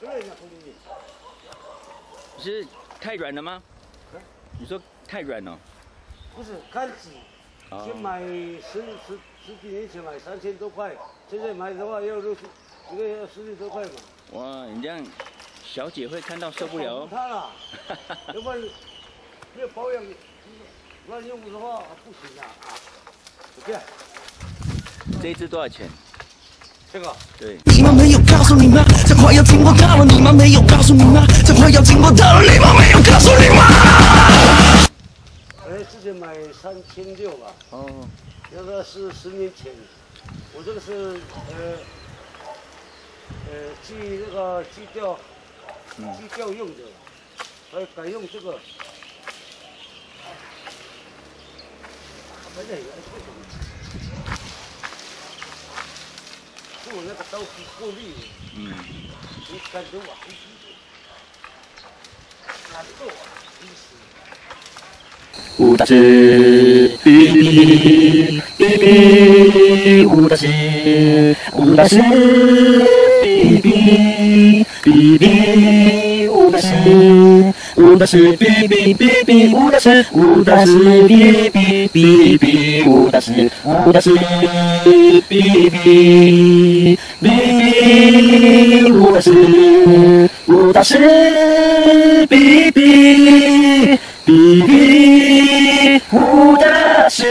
对，对，那空气。是太软了吗？你说太软了？不是杆子，先买十十十几年前买三千多块，现在买的话要六十，一个要十几多块嘛。哇，你这样，小姐会看到受不了哦。它了，要不然没有保养，乱用的话不行啊啊！这样，这一支多少钱？这个对。你们没有告诉你吗？这快要经过到了，你们没有告诉你吗？这快要经过到了，你们没有告诉你吗？哎，之前买三千六吧。哦。那个是十年前，我这个是呃呃去那个去钓，去钓用的，还改用这个。哎呀，这个。我那个刀子过滤，嗯，你感觉我很辛苦，难受啊，真是。武大师，比比比比，武大师，武大师，比比比比，武大师。武大师比比比比，武大师，武大师比比比比，武大师，武大师比比比比，武大师，武大师比比比比，武大师。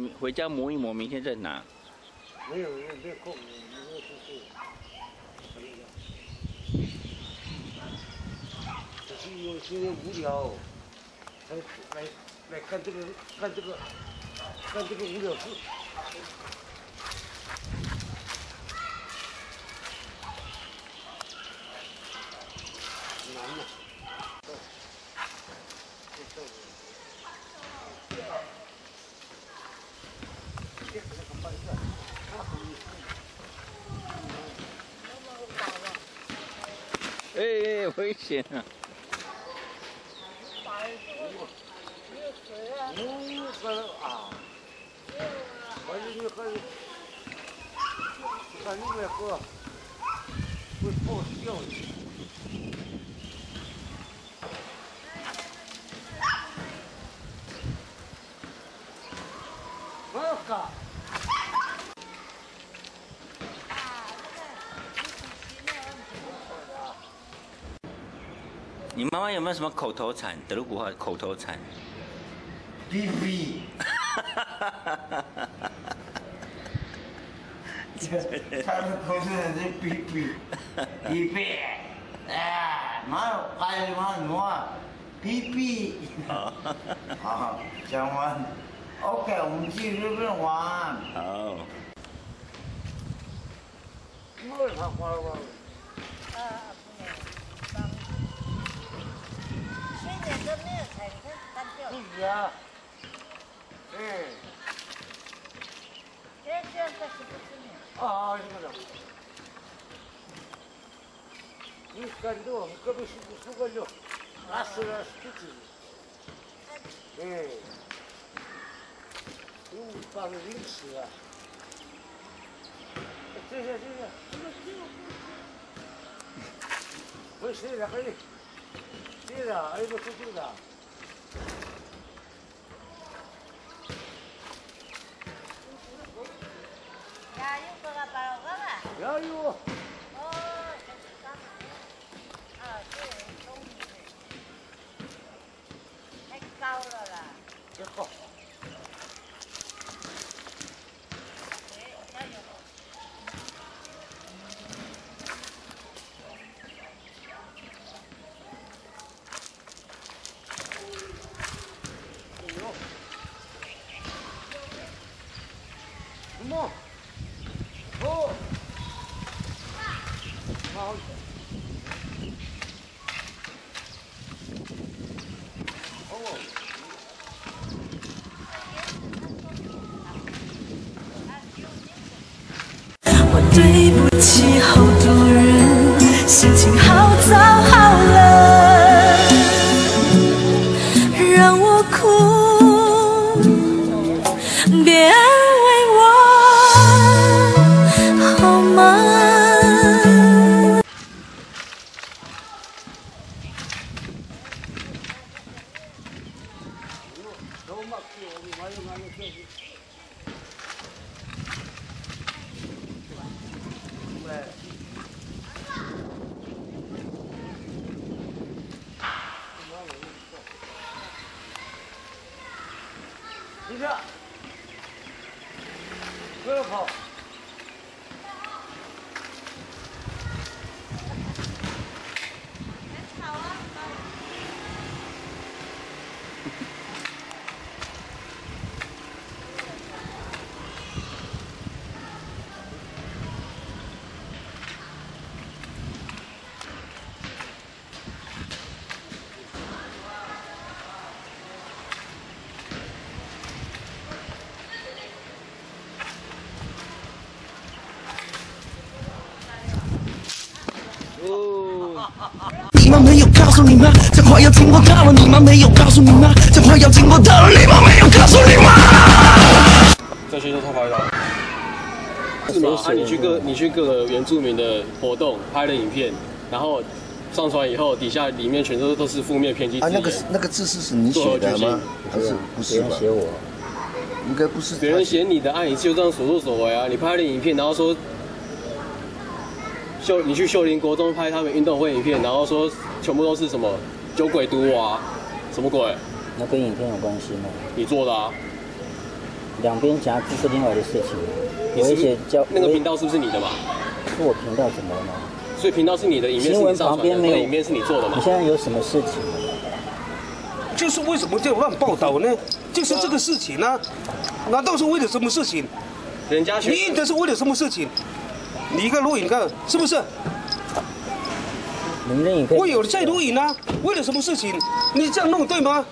你回家磨一磨，明天再拿。没有，没有，没有空，没有出去。只是因为今天无聊，才来来看这个，看这个，看这个无聊事。难呐。哎哎，危险啊！嗯，喝啊，我这就喝，看你们喝，会爆掉的。我靠！有没有什么口头禅？德鲁古话口头禅。哔哔。他的口头禅是 B B。B B，哎，妈，还有妈诺，哔哔。好，讲完，OK，我们去日本玩。好。我他花了吧？是啊，哎，啊，这个的，你感觉我们隔壁是不是个肉？那是了自己，哎，有放零食啊，谢谢谢谢，我谢了，可你们没有告诉你吗？这话要经过大了，你们没有告诉你吗？这快要经过大了，你们没有告诉你吗？这些都偷拍的。是吗？啊，你去各你去各个原住民的活动拍了影片，然后上传以后，底下里面全都都是负面偏激啊，那个那个字是是你写的吗？还是不是吧？写我，应该不是。别人写你的，啊，你就这样所作所为啊！你拍了影片，然后说秀，你去秀林国中拍他们运动会影片，然后说全部都是什么酒鬼毒我啊，什么鬼？那跟影片有关系吗？你做的啊？两边夹击是另外的事情。我你是不是一些教那个频道是不是你的嘛？是我频道怎么了吗？所以频道是你的，影片是新闻你上传的，旁边没有那个影片是你做的嘛你？现在有什么事情？就是为什么这样乱报道呢？就是这个事情呢、难道是为了什么事情？人家学你印的是为了什么事情？你一个录影看是不是？我有在录影啊，为了什么事情？你这样弄对吗？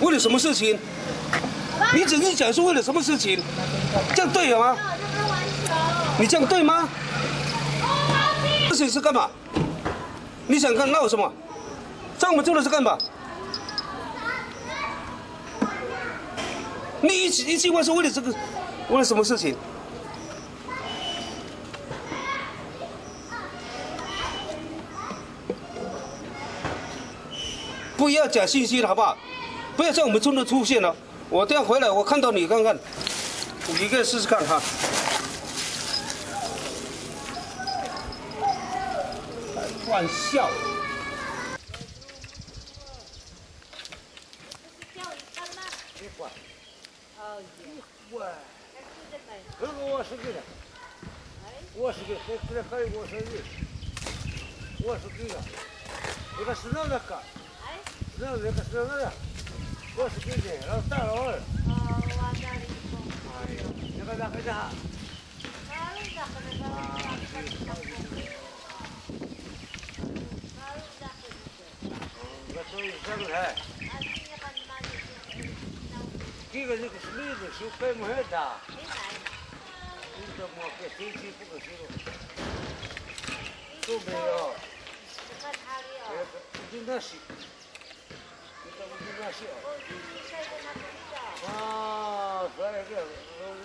为了什么事情？你只是讲是为了什么事情？这样对了吗？你这样对吗？事情是干嘛？你想看闹什么？找我们做的是干嘛？你一一句话是为了这个，为了什么事情？不要假信息了，好不好？不要在我们村头出现了。我等下回来，我看到你看看，你可以试试看哈。乱笑。这个我是给的，我是给，这这还有我是给，我是给的，那个是那个干，那那个是那个，我是姐姐，然后大老二，哎呀，那个那个啥，我所以这个，这个这个是妹子，是白毛的。你怎么给谁去不给谁了？都没有，哎，不应该是，你怎么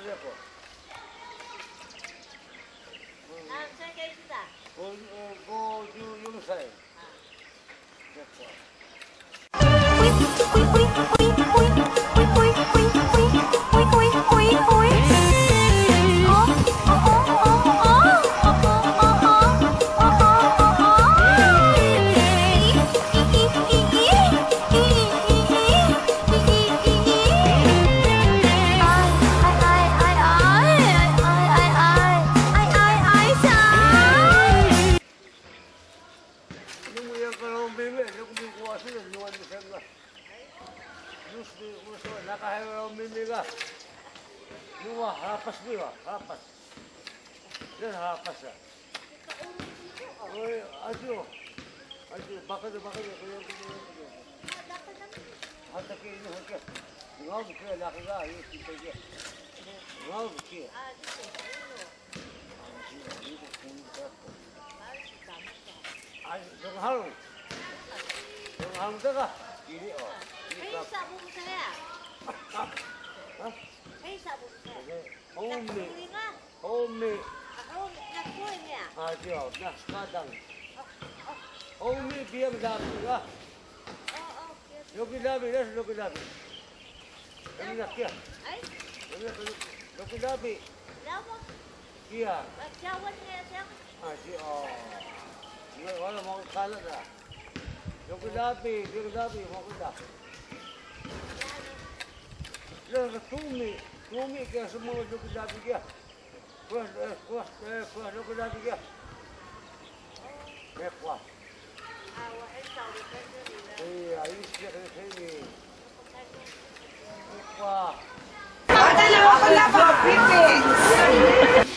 应该是啊？所以 halung. Yung halong ka ka. Ini oh. Ini sabung saya. Kap. Hah? Ini sabung saya. Oh Homemade. Oh, nakuin ya? Ah, oh, Nah, kadang. Homemade biang dami ka. Loki dami, das loki dami. Kami nak kia. Ay? Kami nak loki dami. Lama? Kia. Jawan nga siya. Ah, dia. Oh. 那完了忙看了的，有个大饼，有个大饼，忙个大。那个糯米，糯米干什么？有个大饼干，过呃过呃过有个大饼干，别过。啊，我很少的在这里了。哎呀，一些很便宜。别过。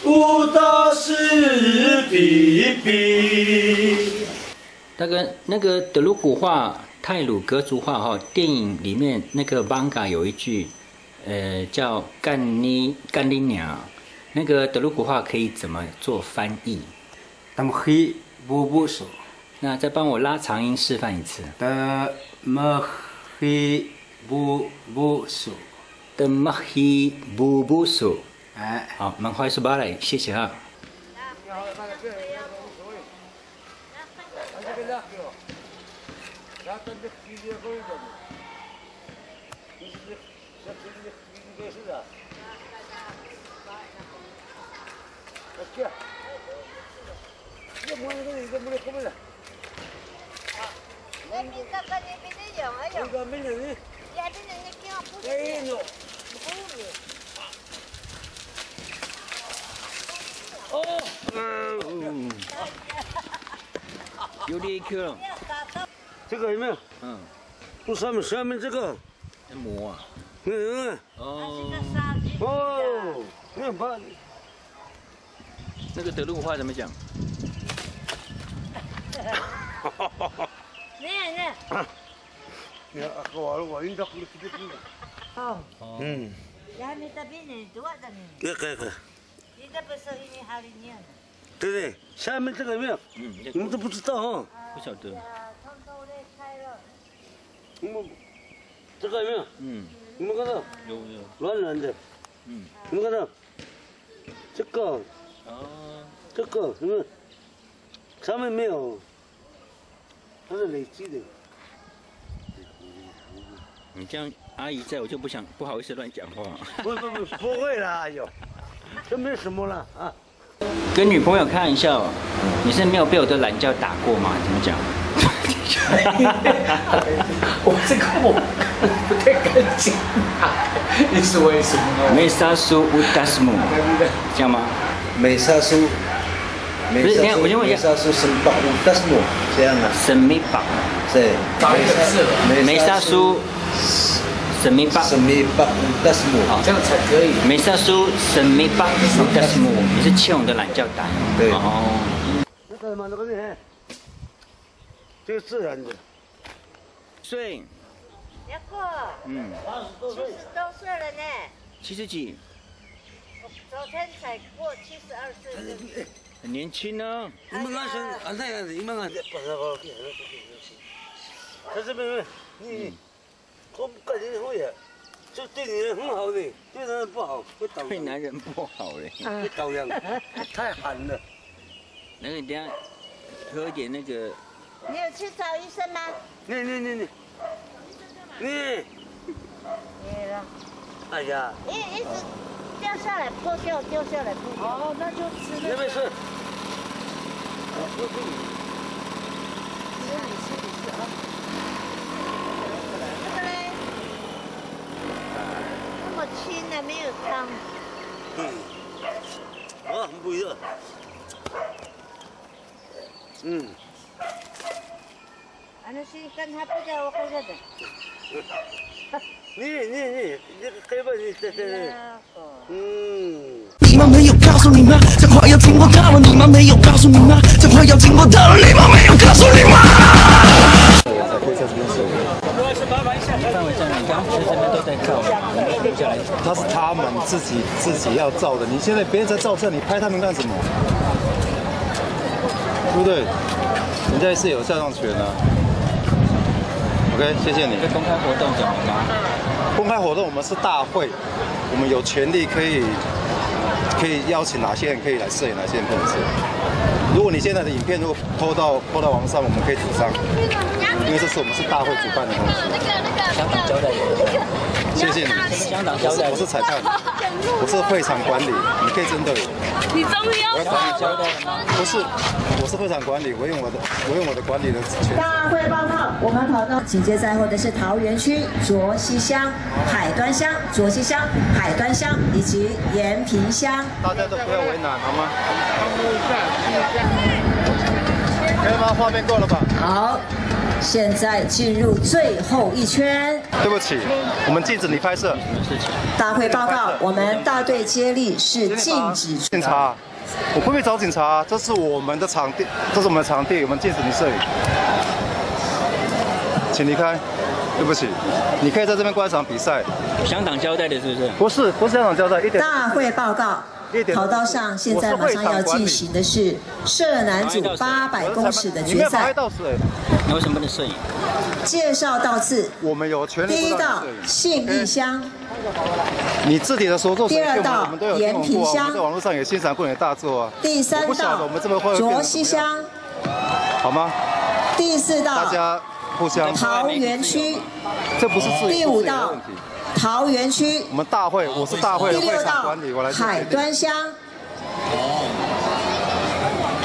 武大师比比。那个那个德鲁古话、泰鲁格族话哈，电影里面那个 Vanga 有一句，呃，叫干尼干尼娘，那个德鲁古话可以怎么做翻译？他们黑波波手，那再帮我拉长音示范一次。的么黑波波手，的么黑波波手，哎，好，蛮快速巴来，谢谢哈。咱这皮鞋够着呢，你是这像皮这皮鞋是啊？来来来，来来。来去啊！你不能走，你不能走不了。哎，别走，赶紧别这样，哎呦！一个没人呢。伢这人伢经常不走。哎呦，好呢。哦，嗯。有 DQ。这个有没有？嗯，不上面上面这个，磨啊，嗯，哦，哦，那个德鲁话怎么讲？那那。你看我我应该会这个。哦。嗯 ni dua dah ni. 可以可以可以，Kita besar ini hari ni. 对不对？下面这个有没有？嗯，你们都不知道哈。不晓得。从头来开了。你们这个有没有？嗯，你们看到有有。软软的，嗯，你们看到这个哦，这个有没有？上面没有，它是累积的。你这样阿姨在我就不想不好意思乱讲话。不不不不会啦，哎呦，这没什么了啊。跟女朋友开玩笑，你是没有被我的懒觉打过吗？怎么讲？我这个我不太敢讲，你是为什么？梅沙苏乌达斯姆，这样吗？美沙苏，不是，我先问一下，美沙苏圣巴乌达斯姆这样啊？神秘堡，对，打一个字了，梅沙苏神秘堡，圣米巴乌达斯姆，好，这样才可以。梅沙苏神秘堡乌达斯姆，你是欠我的懒觉打。对哦，那干嘛？那个呢？这个自然的。岁，要过，嗯，七十多岁了呢，七十几，昨天才过七十二岁。很年轻呢。你们那是啊那样子，你们那把那个，在这边，你，我感觉会呀，就对女人很好的，对男人不好，会捣对男人不好嘞。会捣样，太寒了。那个你等下喝一点那个，你有去找医生吗？你你你你，你，没了。哎呀，一一直掉下来破掉，掉下来破掉。哦，那就吃那没事。这个嘞，那么轻的没有汤。嗯，啊，很不一样。嗯，嗯。你们没有告诉你吗？这快要听我的了，你们没有告诉你吗？这话要听我的了，你们没有告诉你吗？范围在哪？你刚刚这边都在照，留下来。他是他们自己自己要照的，你现在别人在照相，你拍他们干什么？对不对？人家是有肖像权的、OK，谢谢你。这公开活动怎么吗？公开活动我们是大会，我们有权利可以可以邀请哪些人可以来摄影，哪些人不能摄影。如果你现在的影片如果拖到拖到网上，我们可以主张，因为这是我们是大会主办的东西。香港交代我。谢谢你。香港交代我是裁判，我是会场管理，你可以针对我。你终于要走了。不是，我是会场管理，我用我的我用我的管理的权。大会报告，我们跑到紧接在后的是桃园区卓溪乡、海端乡、卓溪乡、海端乡以及延平乡。大家都不要为难，好吗？可以吗？画面够了吧？好，现在进入最后一圈。对不起，我们禁止你拍摄。大会报告，我们大队接力是禁止警察，我不会找警察，这是我们的场地，这是我们的场地，我们禁止你摄影，请离开。对不起，你可以在这边观赏比赛。香港交代的是不是？不是，不是香港交代，一点。大会报告，跑道上现在马上要进行的是射男组八百公尺的决赛。你为什么不能摄影？介绍到此。我们有权利。第一道信义乡。你自己的所作第二道延平乡在网络上也欣赏过你的大作啊。第三道卓溪乡。好吗？第四道大家互相。桃园区。这不是第五道桃园区。我们大会，我是大会的会第六道场管理，我来海。端乡。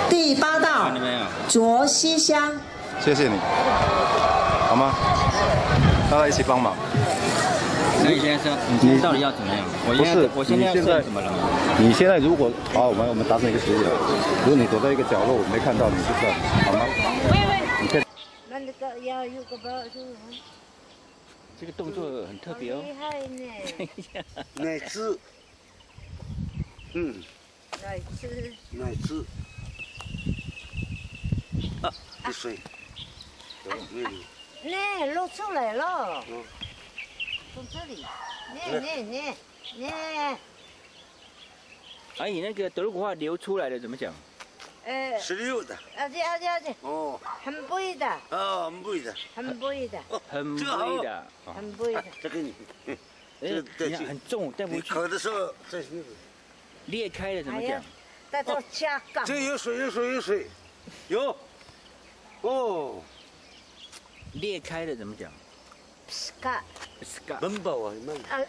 第八道卓溪乡。谢谢你，好吗？大家一起帮忙。那你现在是要，你到底要怎么样？我现在我现在要摄影怎么了？你现在如果啊，我们我们达成一个协议了。如果你躲在一个角落，我没看到你就算，好吗？那那个要有个包住。这个动作很特别哦。厉害呢。奶汁，嗯，奶汁。奶汁，啊，一水，有没有？呢，露出来了。从这里，呢呢呢呢，阿姨，那个德鲁古话流出来了怎么讲？呃。十六的。阿姐阿姐阿姐。哦。很贵的。啊，很贵的。很贵的。很贵的。很贵的。这个你，哎这你看很重，带不你去。烤的时候这是。裂开了怎么讲？带到家港。这有水有水有水，有。哦。裂开了怎么讲？斯卡。斯卡。奔跑啊，慢。啊，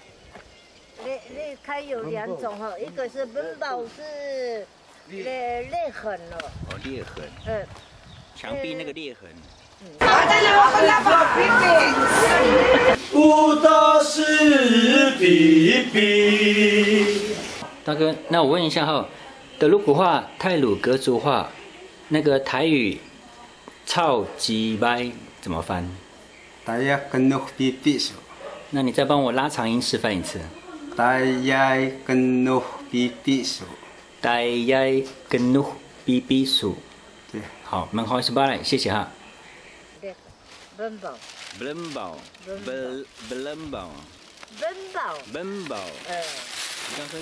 裂裂开有两种哈，一个是奔宝是裂裂痕了。哦，裂痕。嗯。墙壁那个裂痕。舞蹈是比比。大哥，那我问一下哈，德鲁古话、泰鲁格族话，那个台语“操鸡掰”怎么翻？大家跟努比比数。那你再帮我拉长音示范一次。大家跟努比比数。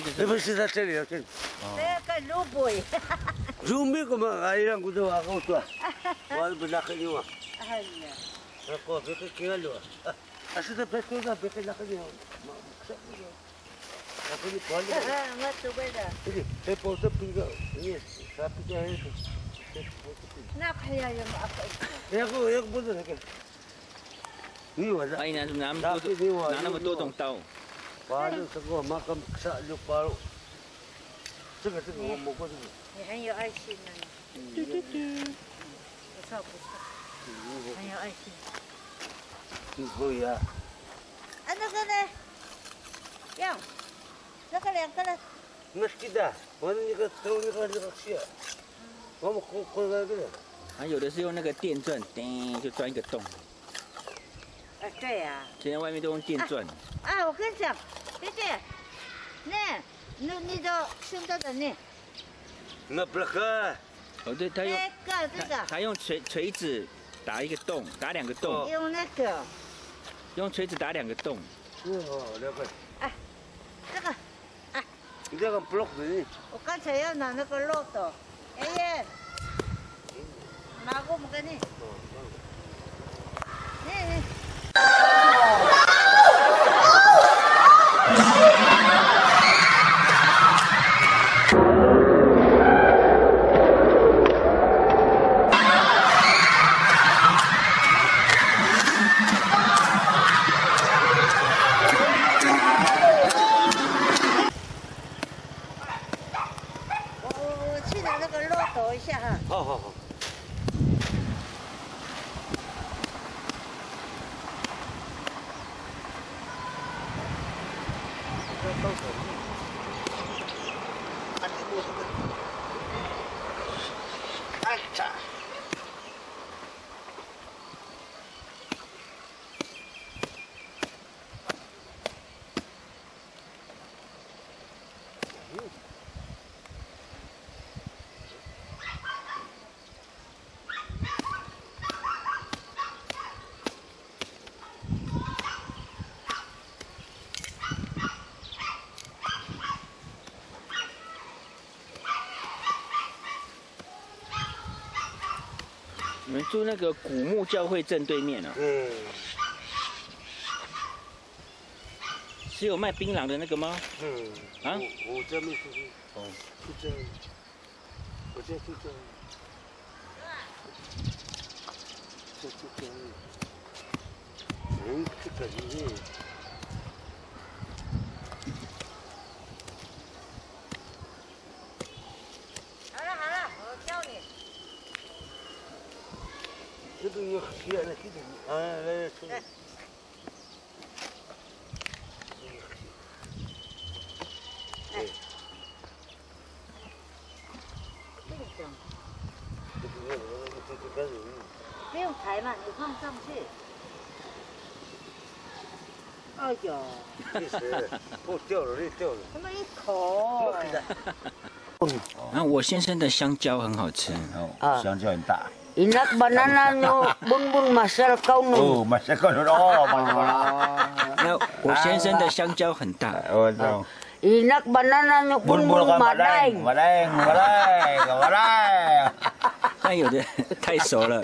就是。那不是在这里啊，这里。那个肉贝。肉没个嘛，哎呀，我都话我多，我不那个牛啊。哎呀。那过别个给了，啊，是的，别个那别个那个牛，那个你管了。我做过的。这里，这包子饼个，你啥饼干？那还要有麻烦。那个那个不是那个。你我阿姨拿拿那么多拿那么多种刀。把那这个马上杀就把了。这个这个我摸过这个。你很有爱心呢。嘟嘟嘟。不错不错。很有爱心。挺可以啊。啊，那个两个呢？那是的，我那个走那个那个线，我们回回来个。还有的是用那个电钻，叮就钻一个洞。哎，对呀。现在外面都用电钻。啊，我跟你讲，姐姐，那，那你的兄弟的呢？那不喝。哦，对，他用这个这个。他用锤锤子打一个洞，打两个洞。用那个。用锤子打两个洞。哦，那个。哎，这个，哎。你这个不落水。我刚才要拿那个肉的，哎呀，拿过不给你。你你。我下那个肉抖一下哈。好好好。哎呀！你们住那个古墓教会正对面啊？嗯。是有卖槟榔的那个吗？嗯。啊？我我家没出去。哦。就这。我这就这这。就就这样。嗯，这个是。好了好了，我教你。这个有黑的，这个啊，来来出来。哎。不用抬嘛，你放上去。哎呦，意思，哦，掉了，你掉了。这么一口。啊，我先生的香蕉很好吃。哦，香蕉很大。我先生的香蕉很大。我知道。Inak banana nyo bun bun madai. 马来，马来，马来。但有的太熟了。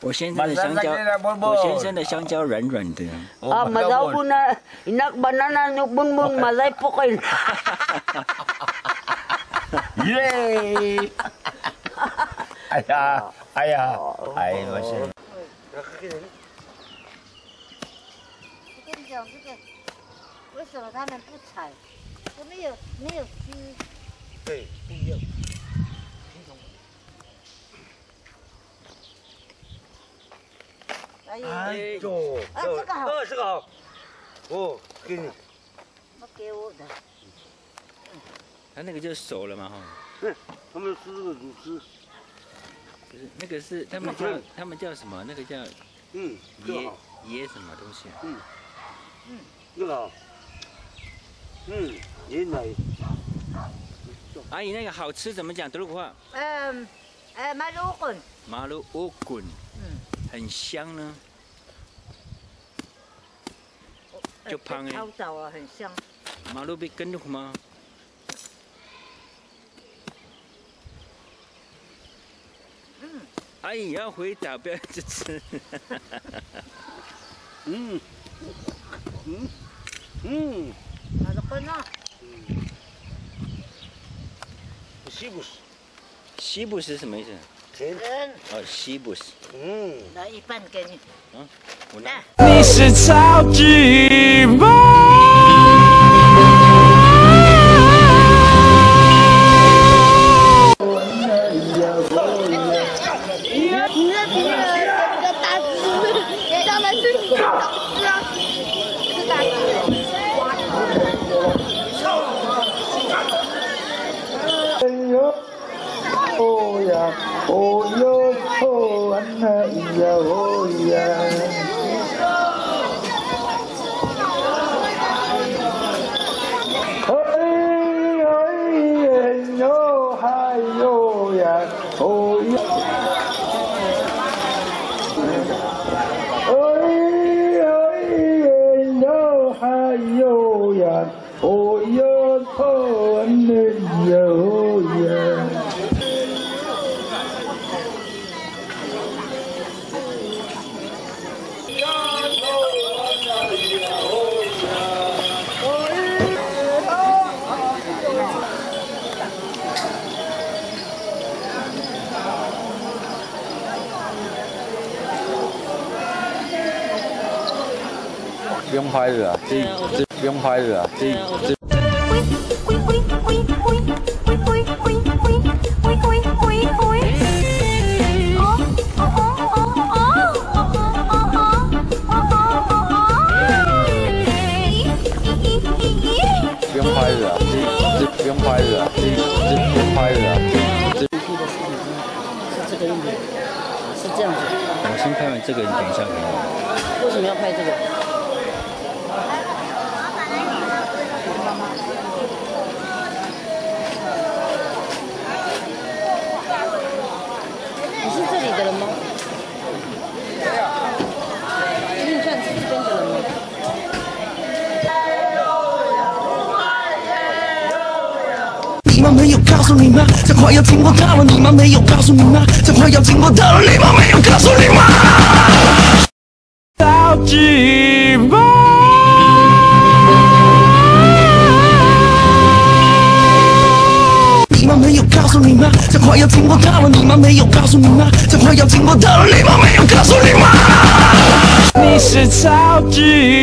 我先生的香蕉，我先生的香蕉软软的。Ah, 哎呀，哎，我是。我跟你讲这个，为什么他们不采？都没有没有汁。对，不一样。哎呦，哎呦，啊这个好哦，这个好。哦，给你。我给我的。他那个就熟了嘛哈。嗯，他们吃这个卤汁。不是，那个是他们叫他们叫什么？那个叫嗯，这个椰。椰什么东西啊？嗯，嗯，这个好。嗯，椰奶。阿姨，那个好吃怎么讲德鲁古话？嗯，哎，马路滚。马路乌滚，嗯，很香呢。就胖哎，超早啊，很香。马路被跟路吗？阿姨要回答，不要一直吃。嗯，嗯，嗯。马路滚啊！西布斯。西布斯什么意思？甜。哦，西布斯。嗯。来一半给你。嗯，我拿。你是超级不用拍了，不用拍了，不用拍了。我先拍完这个，你等一下，给我为什么要拍这个？吗？这话要听过到了，你们没有告诉你吗？这快要听过到了，你妈没有告诉你吗？好寂寞。你妈没有告诉你吗？这快要听过到了，你妈没有告诉你吗？这快要听过到了，你妈没有告诉你吗？你是超寂寞。